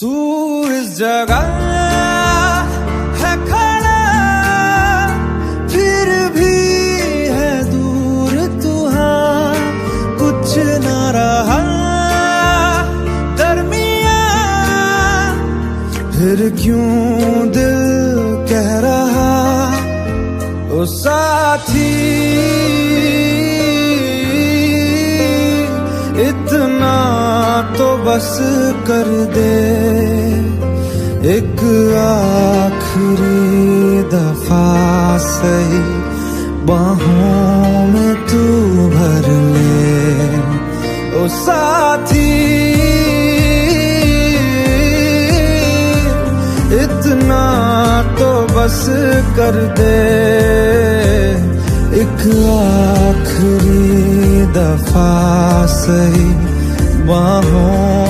तू इस जगह है खड़ा फिर भी है दूर तू हाँ। कुछ ना रहा, दरमिया। फिर क्यों दिल कह रहा, ओ साथी? इतना तो बस कर दे। एक आखिरी दफ़ा सही बाहों में तू भर ले। ओ साथी, इतना तो बस कर दे। एक आखिरी दफ़ा सही 往后